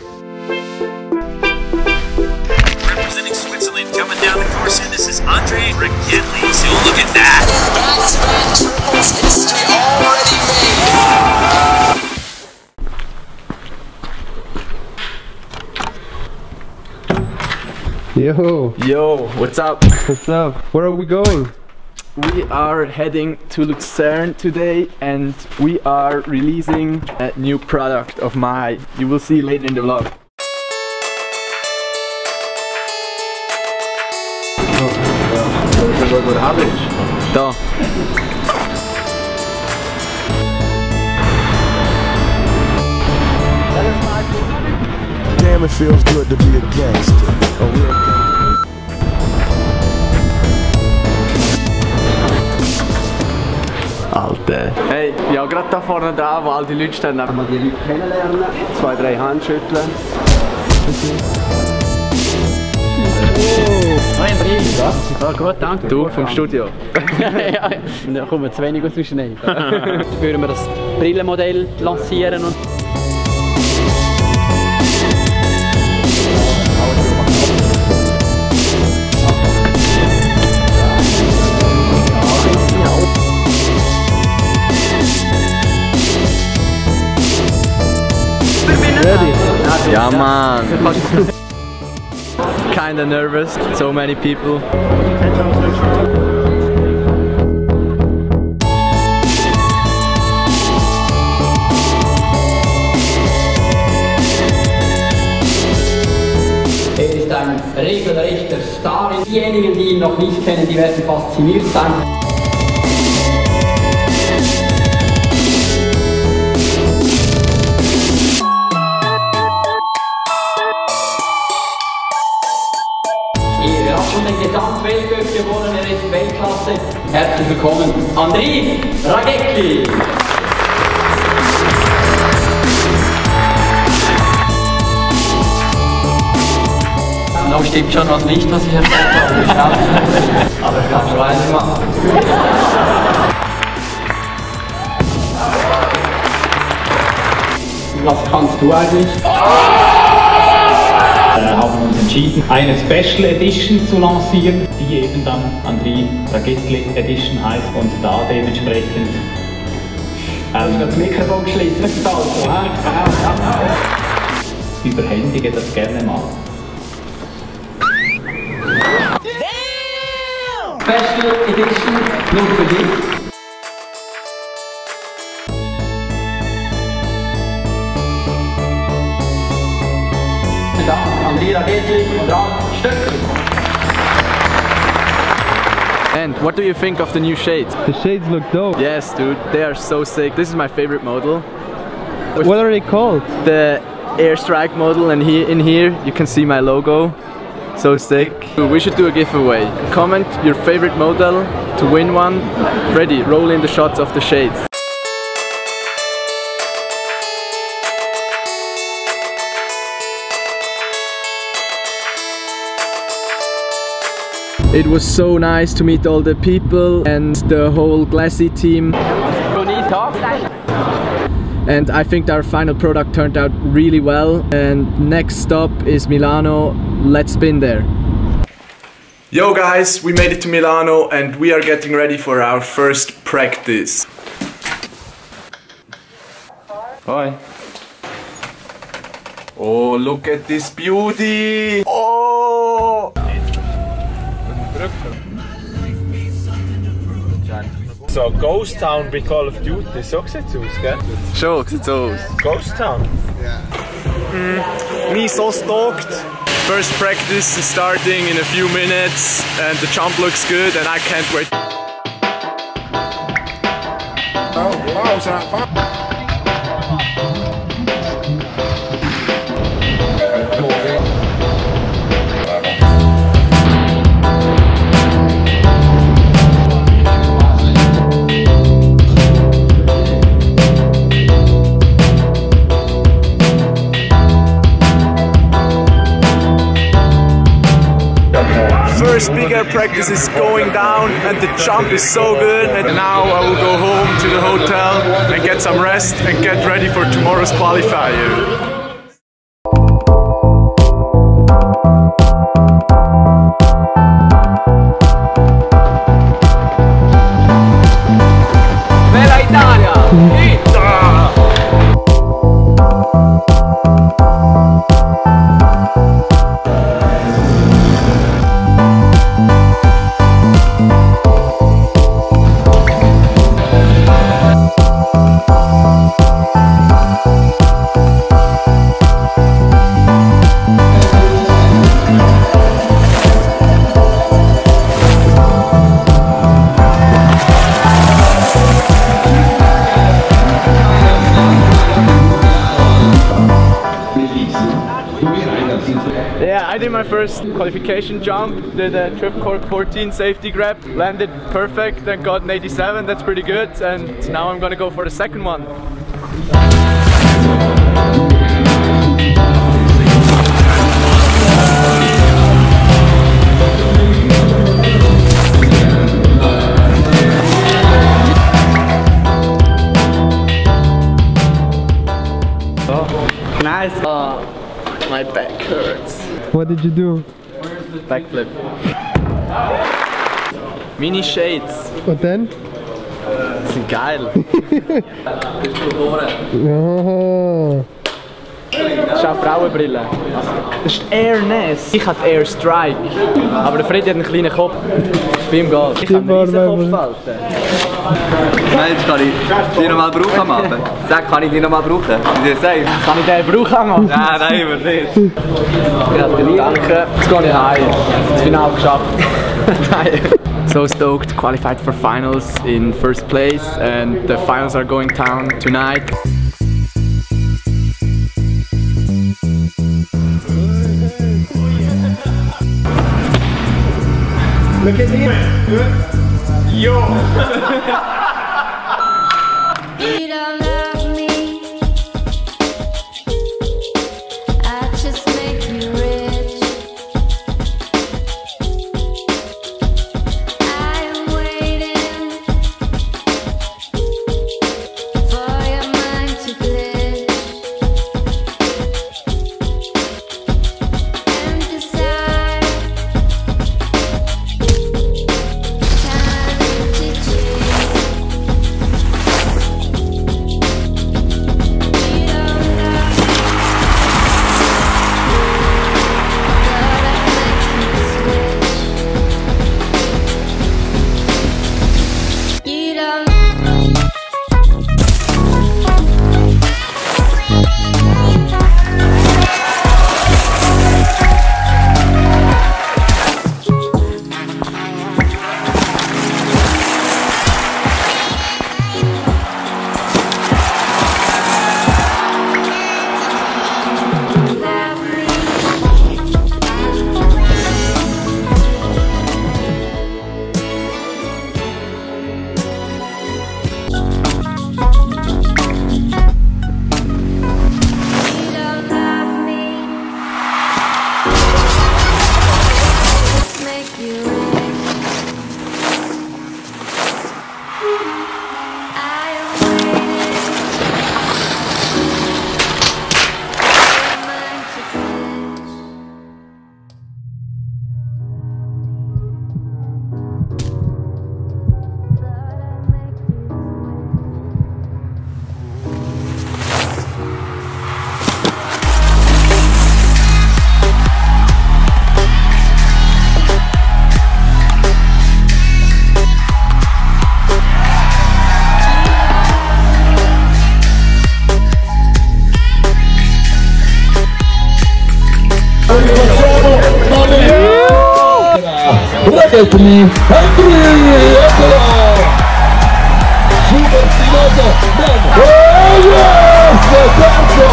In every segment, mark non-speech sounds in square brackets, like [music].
Representing Switzerland coming down the course here. This is Andri Ragettli. So look at that. Back-to-back triples history already made. Yo, Yo, what's up? what's up? Where are we going? We are heading to Lucerne today and we are releasing a new product of my. You will see later in the vlog. Da. Damn, it feels good to be a gangster. A real gangster. Alter. Hey, ja, gerade da vorne dran, wo all die Leute stehen. Mal die Leute kennenlernen. Zwei, drei Handschütteln. Ja, gut, danke. Du vom Studio. [laughs] ja, da kommen wir zu wenig aus dem Schnee. Würden wir das Brillenmodell lancieren und man. Kinda nervous. So many people. er ist ein regelrechter Star. Diejenigen, die ihn noch nicht kennen, die werden fasziniert sein. Willkommen, Andri Ragecki. Da stimmt schon was nicht, was ich erzählt habe. Aber ich kann schon weitermachen. Was kannst du eigentlich? Äh, haben uns entschieden, eine Special Edition zu lancieren, die eben dann Andri Ragetli Edition heißt und da dementsprechend ähm, Das Mikrofon schließen, das hä? [laughs] überhändige das gerne mal. Special Edition nur für dich. Dank, Andrea Ragettli und And what do you think of the new shades? The shades look dope. Yes, dude, they are so sick. This is my favorite model. What are they called? The Airstrike model, and here in here you can see my logo. So sick. We should do a giveaway. Comment your favorite model to win one. Ready, roll in the shots of the shades. It was so nice to meet all the people and the whole Glassy team. And I think our final product turned out really well. And next stop is Milano. Let's spin there. Yo guys, we made it to Milano and we are getting ready for our first practice. Hi. Oh, look at this beauty! So Ghost Town bei Call of Duty, so sieht's aus, gell? Schon, sieht's aus. Ghost Town. Yeah. Me so stoked. First practice is starting in a few minutes and the jump looks good and I can't wait. Oh, First This is going down and the jump is so good. And now I will go home to the hotel and get some rest and get ready for tomorrow's qualifier. Bella Italia! First qualification jump, did a trip cork 14 safety grab, landed perfect and got an 87, that's pretty good. And now I'm gonna go for the second one. What did you do? Backflip. Mini Shades. What then? Sind geil. [laughs] Oh. Schau Frauenbrille. Das ist Air Ness. Ich hatte Air Strike. Aber der Freddy hat einen kleinen Kopf. Bei ihm geht. Ich habe einen riesen Kopfalten. Meinst kann ich die nochmal brauchen Abend? Sag, kann ich die nochmal brauchen? Ist dir safe? Kann ich den brauchen, Mann? Nein, nein, immer nicht. Ja, danke. Jetzt gehe ich heim. Das Finale geschafft. [laughs] Nein. So stoked, qualified for finals in first place and the finals are going down tonight. You don't love me. Ragazzi, Andrea, eccolo! Super stiloso! Oh yes! Terzo!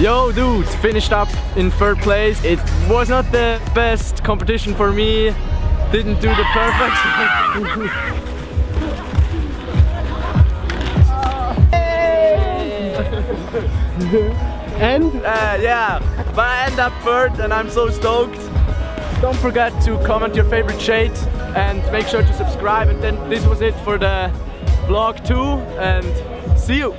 Yo dude, finished up in third place. It was not the best competition for me. Didn't do the perfect. [laughs] [laughs] [laughs] And Uh, yeah, but I end up third and I'm so stoked. Don't forget to comment your favorite shade and make sure to subscribe. And then this was it for the vlog too. And see you.